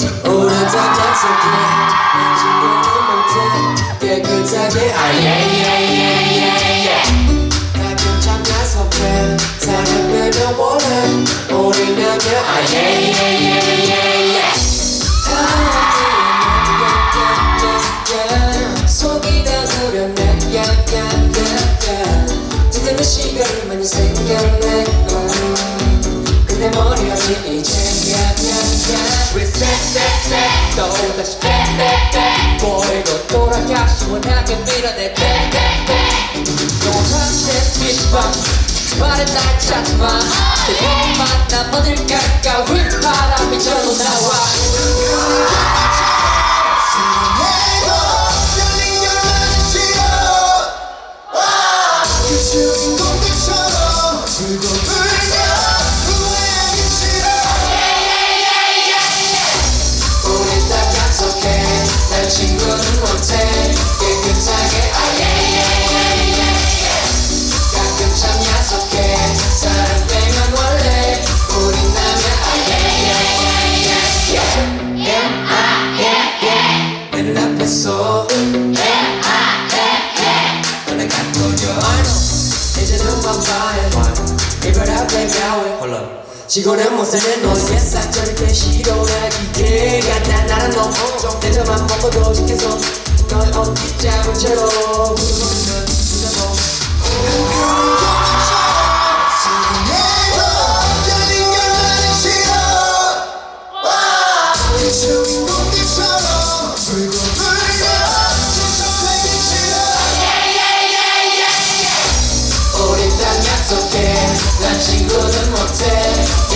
약속해 내 친구는 못해 깨끗하게 아예예예예예 가끔 참 야속해 사랑 빼면 원해 우리 남녀 아예예예예예 속이 다 후련해 야야야야 듣는 시간이 많이 생겼네 음, 근데 머리없이 이제 야 야야 We set set set 또 다시 back back back 보이고 돌아가 시원하게 밀어내 back back back 영원한 빛밤 말은 날 찾지마. 내 만나 어딜 갈까 휘파람이 절로 나와 앞에 가왜 홀라 시골의 모습에 너의 싹절을 때 시도하기게 간단 나란 너 내려만 먹어도 지켜서 어깨 잡은 채로 약속해. 난 친구는 못해.